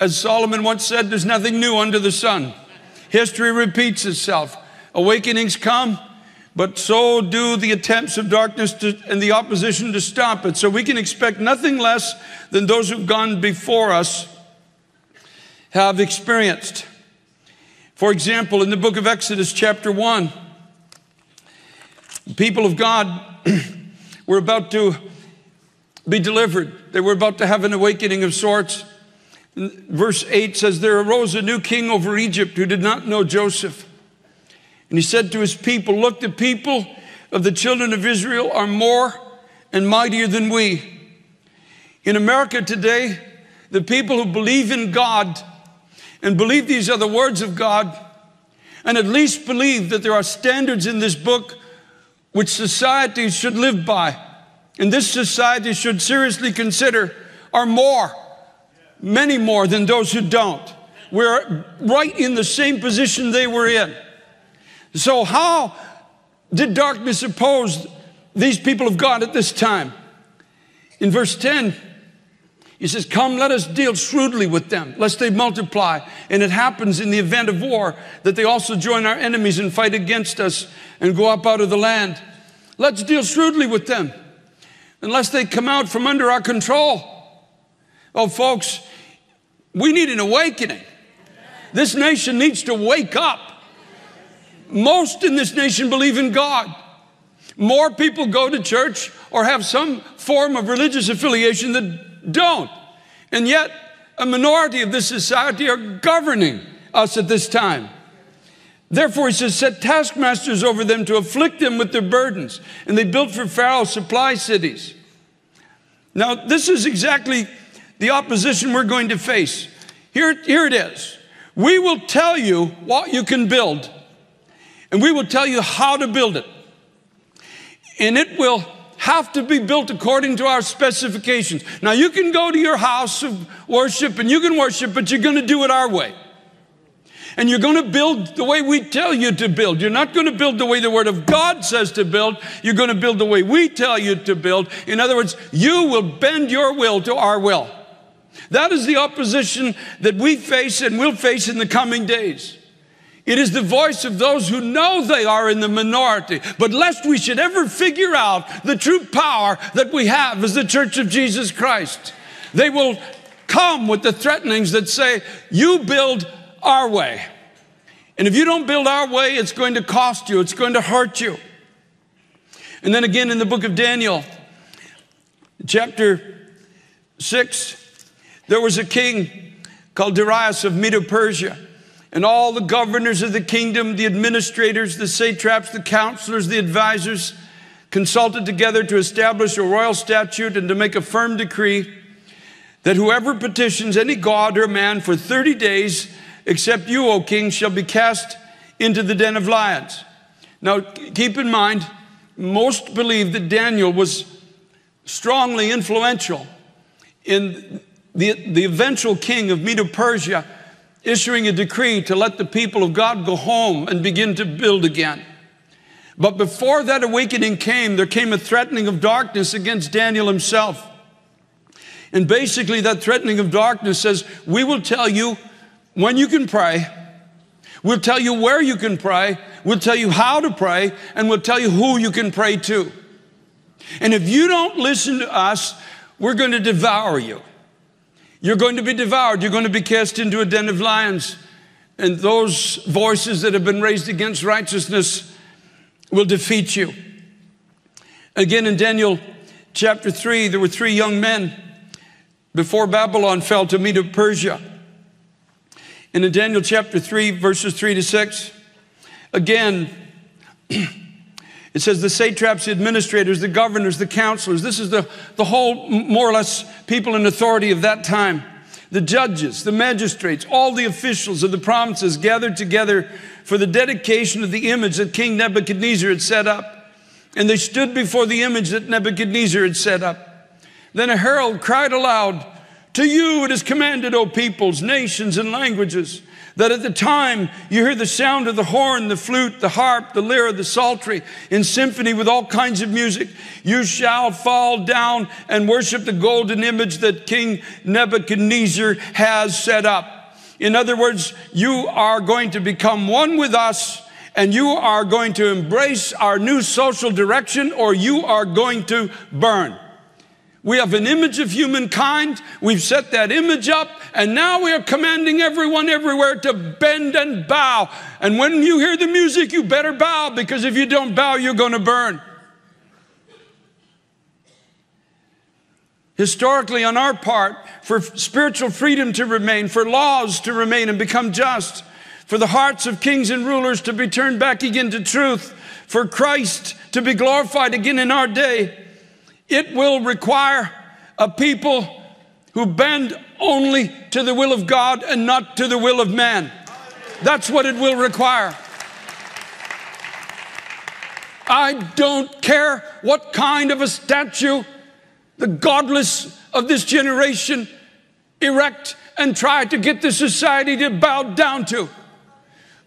As Solomon once said, there's nothing new under the sun. History repeats itself. Awakenings come, but so do the attempts of darkness to, and the opposition to stop it. So we can expect nothing less than those who've gone before us have experienced. For example, in the book of Exodus, chapter 1, the people of God were about to be delivered. They were about to have an awakening of sorts. Verse 8 says, There arose a new king over Egypt who did not know Joseph. And he said to his people, Look, the people of the children of Israel are more and mightier than we. In America today, the people who believe in God and believe these are the words of God, and at least believe that there are standards in this book which society should live by, and this society should seriously consider, are more, many more than those who don't. We're right in the same position they were in. So, how did darkness oppose these people of God at this time? In verse 10, he says, Come, let us deal shrewdly with them, lest they multiply. And it happens in the event of war that they also join our enemies and fight against us and go up out of the land. Let's deal shrewdly with them, unless they come out from under our control. Oh, folks, we need an awakening. This nation needs to wake up. Most in this nation believe in God. More people go to church or have some form of religious affiliation that don't. And yet, a minority of this society are governing us at this time. Therefore, he says, set taskmasters over them to afflict them with their burdens. And they built for Pharaoh supply cities. Now, this is exactly the opposition we're going to face. Here, here it is. We will tell you what you can build, and we will tell you how to build it. And it will have to be built according to our specifications. Now, you can go to your house of worship and you can worship, but you're going to do it our way. And you're going to build the way we tell you to build. You're not going to build the way the Word of God says to build. You're going to build the way we tell you to build. In other words, you will bend your will to our will. That is the opposition that we face and will face in the coming days. It is the voice of those who know they are in the minority. But lest we should ever figure out the true power that we have as the church of Jesus Christ, they will come with the threatenings that say, You build our way. And if you don't build our way, it's going to cost you, it's going to hurt you. And then again in the book of Daniel, chapter 6, there was a king called Darius of Medo Persia and all the governors of the kingdom, the administrators, the satraps, the counselors, the advisors, consulted together to establish a royal statute and to make a firm decree that whoever petitions any god or man for 30 days, except you, O king, shall be cast into the den of lions. Now, keep in mind, most believe that Daniel was strongly influential in the, the eventual king of Medo Persia issuing a decree to let the people of God go home and begin to build again. But before that awakening came, there came a threatening of darkness against Daniel himself. And basically, that threatening of darkness says, We will tell you when you can pray, we'll tell you where you can pray, we'll tell you how to pray, and we'll tell you who you can pray to. And if you don't listen to us, we're going to devour you. You're going to be devoured. You're going to be cast into a den of lions. And those voices that have been raised against righteousness will defeat you. Again, in Daniel chapter 3, there were three young men before Babylon fell to Medo Persia. And in Daniel chapter 3, verses 3 to 6, again, it says the satraps, the administrators, the governors, the counselors. This is the, the whole, more or less, people in authority of that time. The judges, the magistrates, all the officials of the provinces gathered together for the dedication of the image that King Nebuchadnezzar had set up. And they stood before the image that Nebuchadnezzar had set up. Then a herald cried aloud, To you it is commanded, O peoples, nations, and languages that at the time you hear the sound of the horn, the flute, the harp, the lyre, the psaltery in symphony with all kinds of music, you shall fall down and worship the golden image that King Nebuchadnezzar has set up. In other words, you are going to become one with us and you are going to embrace our new social direction or you are going to burn. We have an image of humankind. We've set that image up, and now we are commanding everyone everywhere to bend and bow. And when you hear the music, you better bow, because if you don't bow, you're going to burn. historically on our part for spiritual freedom to remain, for laws to remain and become just, for the hearts of kings and rulers to be turned back again to truth, for Christ to be glorified again in our day, it will require a people who bend only to the will of God and not to the will of man. That's what it will require. I don't care what kind of a statue the godless of this generation erect and try to get the society to bow down to.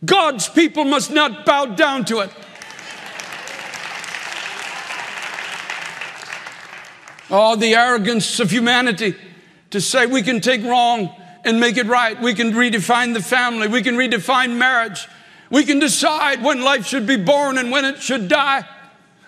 God's people must not bow down to it. Oh, the arrogance of humanity to say we can take wrong and make it right. We can redefine the family. We can redefine marriage. We can decide when life should be born and when it should die.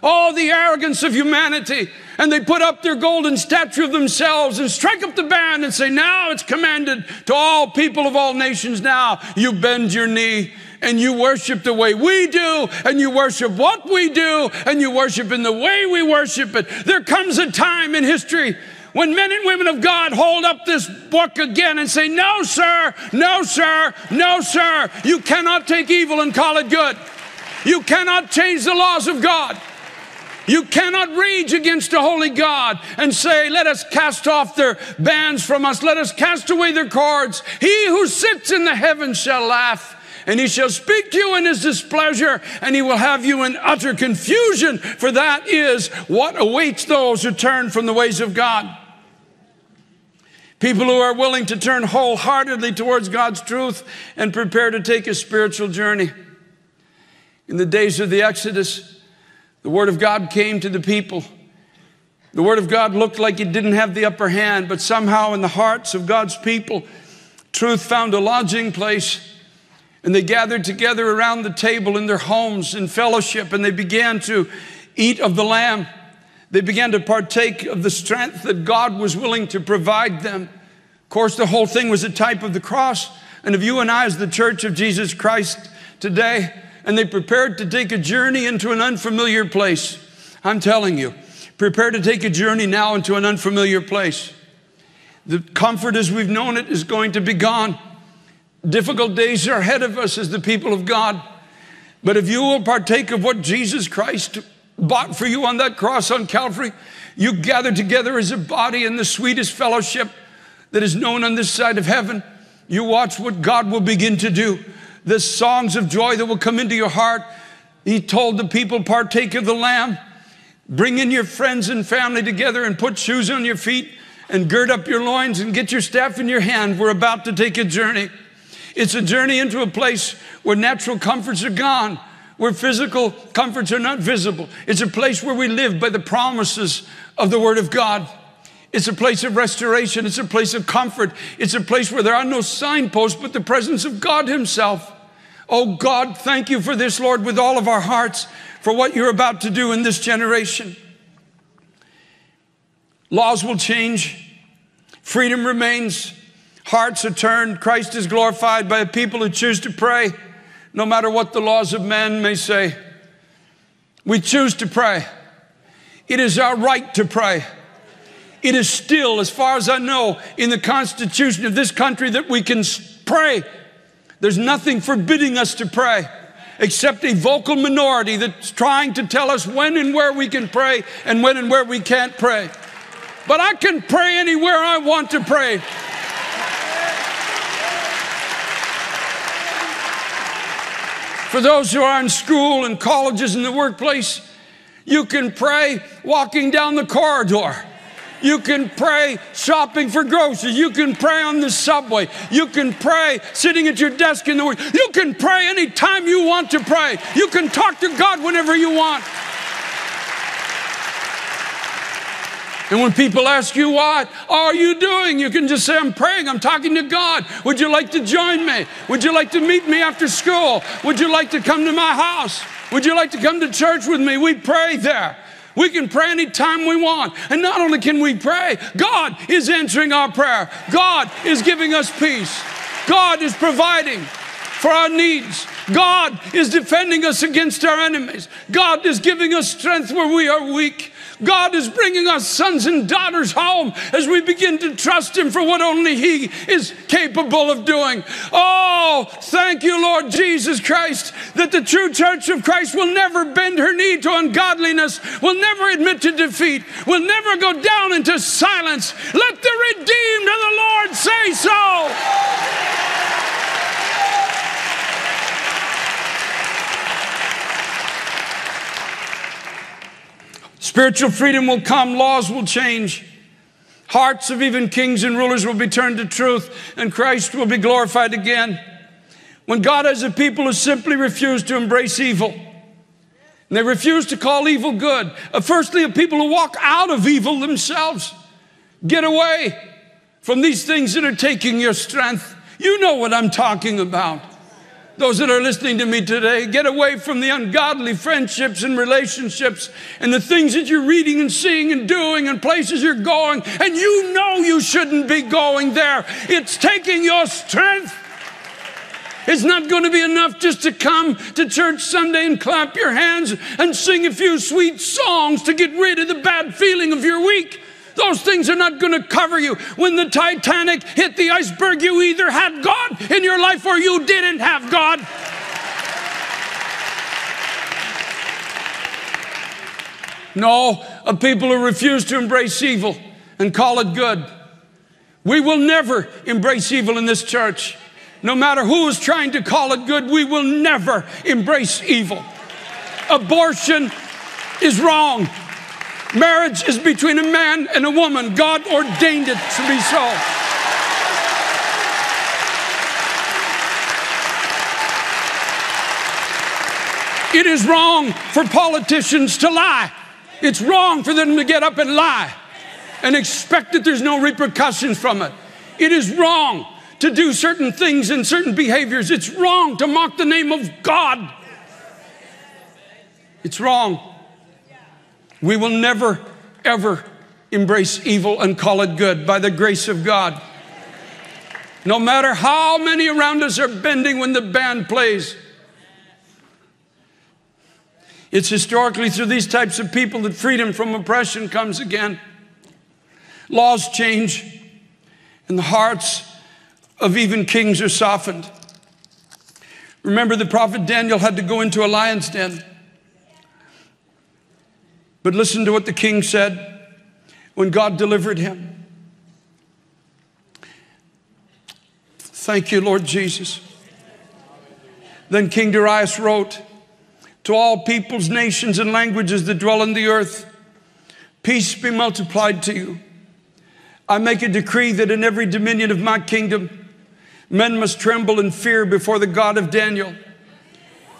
Oh, the arrogance of humanity. And they put up their golden statue of themselves and strike up the band and say, Now it's commanded to all people of all nations. Now you bend your knee and you worship the way we do, and you worship what we do, and you worship in the way we worship it. There comes a time in history when men and women of God hold up this book again and say, No, sir, no, sir, no, sir, you cannot take evil and call it good. You cannot change the laws of God. You cannot rage against a holy God and say, Let us cast off their bands from us, let us cast away their cords. He who sits in the heavens shall laugh. And he shall speak to you in his displeasure, and he will have you in utter confusion, for that is what awaits those who turn from the ways of God. People who are willing to turn wholeheartedly towards God's truth and prepare to take a spiritual journey. In the days of the Exodus, the Word of God came to the people. The Word of God looked like it didn't have the upper hand, but somehow in the hearts of God's people, truth found a lodging place. And they gathered together around the table in their homes in fellowship, and they began to eat of the Lamb. They began to partake of the strength that God was willing to provide them. Of course, the whole thing was a type of the cross and of you and I as the church of Jesus Christ today. And they prepared to take a journey into an unfamiliar place. I'm telling you, prepare to take a journey now into an unfamiliar place. The comfort as we've known it is going to be gone. Difficult days are ahead of us as the people of God. But if you will partake of what Jesus Christ bought for you on that cross on Calvary. You gather together as a body in the sweetest fellowship that is known on this side of heaven. You watch what God will begin to do. The songs of joy that will come into your heart. He told the people, partake of the lamb. Bring in your friends and family together and put shoes on your feet and gird up your loins and get your staff in your hand. We're about to take a journey. It's a journey into a place where natural comforts are gone where physical comforts are not visible. It's a place where we live by the promises of the Word of God. It's a place of restoration. It's a place of comfort. It's a place where there are no signposts but the presence of God Himself. Oh God, thank you for this, Lord, with all of our hearts, for what you're about to do in this generation. Laws will change, freedom remains, hearts are turned, Christ is glorified by people who choose to pray no matter what the laws of man may say. We choose to pray. It is our right to pray. It is still, as far as I know, in the Constitution of this country that we can pray. There's nothing forbidding us to pray except a vocal minority that's trying to tell us when and where we can pray and when and where we can't pray. But I can pray anywhere I want to pray. For those who are in school and colleges and the workplace, you can pray walking down the corridor. You can pray shopping for groceries. You can pray on the subway. You can pray sitting at your desk in the work. You can pray anytime you want to pray. You can talk to God whenever you want. And when people ask you, What are you doing? You can just say, I'm praying, I'm talking to God. Would you like to join me? Would you like to meet me after school? Would you like to come to my house? Would you like to come to church with me? We pray there. We can pray anytime we want. And not only can we pray, God is answering our prayer. God is giving us peace. God is providing for our needs. God is defending us against our enemies. God is giving us strength where we are weak. God is bringing us sons and daughters home as we begin to trust Him for what only He is capable of doing. Oh, thank you, Lord Jesus Christ, that the true church of Christ will never bend her knee to ungodliness, will never admit to defeat, will never go down into silence. Let the redeemed of the Lord say so. Spiritual freedom will come, laws will change. Hearts of even kings and rulers will be turned to truth, and Christ will be glorified again. When God has a people who simply refuse to embrace evil, and they refuse to call evil good. Uh, firstly, a people who walk out of evil themselves. Get away from these things that are taking your strength. You know what I'm talking about those that are listening to me today, get away from the ungodly friendships and relationships and the things that you're reading and seeing and doing and places you're going, and you know you shouldn't be going there. It's taking your strength. It's not going to be enough just to come to church Sunday and clap your hands and sing a few sweet songs to get rid of the bad feeling of your week. Those things are not going to cover you. When the Titanic hit the iceberg, you either had God in your life or you didn't have God. No, a people who refuse to embrace evil and call it good. We will never embrace evil in this church. No matter who is trying to call it good, we will never embrace evil. Abortion is wrong. Marriage is between a man and a woman. God ordained it to be so. It is wrong for politicians to lie. It's wrong for them to get up and lie and expect that there's no repercussions from it. It is wrong to do certain things and certain behaviors. It's wrong to mock the name of God. It's wrong. We will never, ever embrace evil and call it good by the grace of God. No matter how many around us are bending when the band plays. It's historically through these types of people that freedom from oppression comes again. Laws change, and the hearts of even kings are softened. Remember, the prophet Daniel had to go into a lion's den. But listen to what the king said when God delivered him. Thank you, Lord Jesus. Then King Darius wrote to all peoples, nations, and languages that dwell in the earth Peace be multiplied to you. I make a decree that in every dominion of my kingdom, men must tremble and fear before the God of Daniel.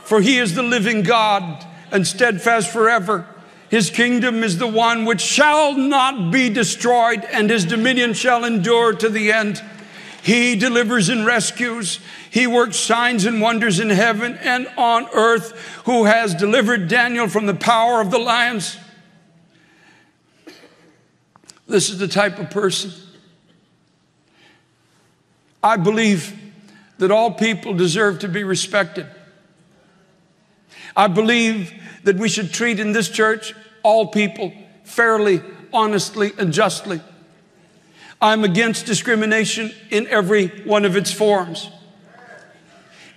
For he is the living God and steadfast forever his kingdom is the one which shall not be destroyed, and his dominion shall endure to the end. He delivers and rescues. He works signs and wonders in heaven and on earth, who has delivered Daniel from the power of the lions. This is the type of person. I believe that all people deserve to be respected. I believe that we should treat in this church all people fairly, honestly, and justly. I'm against discrimination in every one of its forms.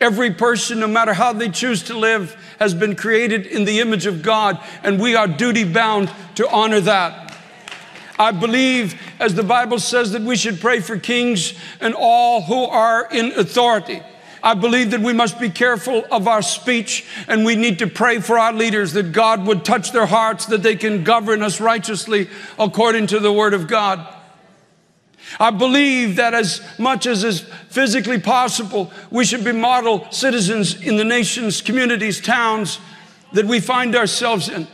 Every person, no matter how they choose to live, has been created in the image of God, and we are duty bound to honor that. I believe, as the Bible says, that we should pray for kings and all who are in authority. I believe that we must be careful of our speech and we need to pray for our leaders that God would touch their hearts, that they can govern us righteously according to the Word of God. I believe that as much as is physically possible, we should be model citizens in the nations, communities, towns that we find ourselves in.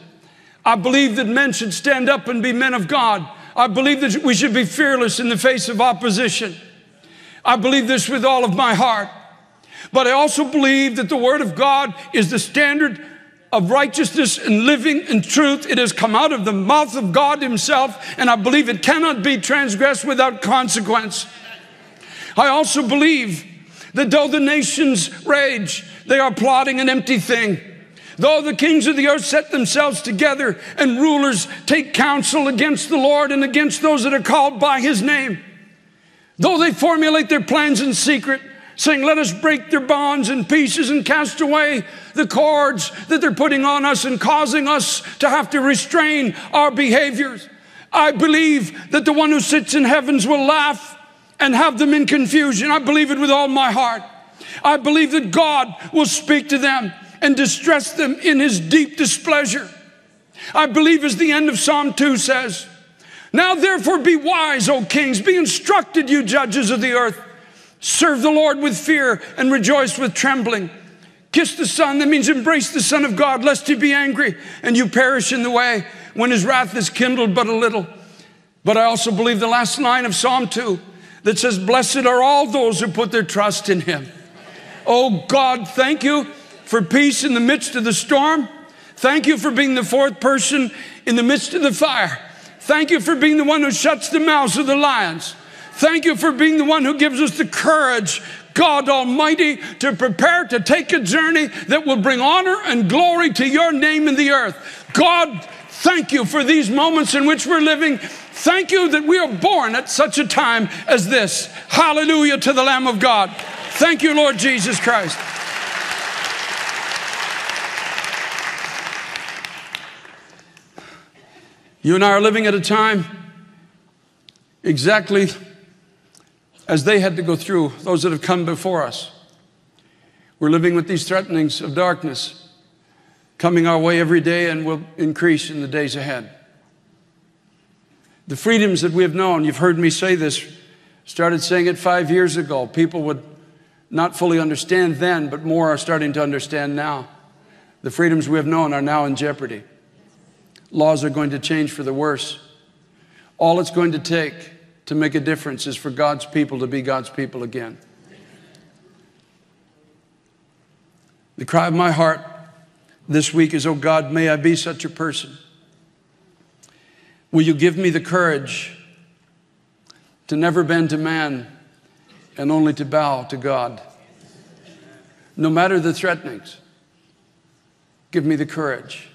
I believe that men should stand up and be men of God. I believe that we should be fearless in the face of opposition. I believe this with all of my heart. But I also believe that the Word of God is the standard of righteousness and living in truth. It has come out of the mouth of God Himself, and I believe it cannot be transgressed without consequence. I also believe that though the nations rage, they are plotting an empty thing. Though the kings of the earth set themselves together and rulers take counsel against the Lord and against those that are called by his name, though they formulate their plans in secret, saying, Let us break their bonds in pieces and cast away the cords that they're putting on us and causing us to have to restrain our behaviors. I believe that the one who sits in heavens will laugh and have them in confusion. I believe it with all my heart. I believe that God will speak to them and distress them in his deep displeasure. I believe, as the end of Psalm 2 says, Now therefore be wise, O kings, be instructed, you judges of the earth. Serve the Lord with fear and rejoice with trembling. Kiss the Son, that means embrace the Son of God, lest he be angry and you perish in the way when his wrath is kindled but a little. But I also believe the last line of Psalm 2 that says, Blessed are all those who put their trust in him. Oh God, thank you for peace in the midst of the storm. Thank you for being the fourth person in the midst of the fire. Thank you for being the one who shuts the mouths of the lions. Thank you for being the one who gives us the courage, God Almighty, to prepare to take a journey that will bring honor and glory to your name in the earth. God, thank you for these moments in which we're living. Thank you that we are born at such a time as this. Hallelujah to the Lamb of God. Thank you, Lord Jesus Christ. You and I are living at a time exactly as they had to go through, those that have come before us. We're living with these threatenings of darkness coming our way every day and will increase in the days ahead. The freedoms that we have known, you've heard me say this, started saying it five years ago. People would not fully understand then, but more are starting to understand now. The freedoms we have known are now in jeopardy. Laws are going to change for the worse. All it's going to take to make a difference is for God's people to be God's people again. The cry of my heart this week is, Oh God, may I be such a person. Will you give me the courage to never bend to man and only to bow to God? No matter the threatenings, give me the courage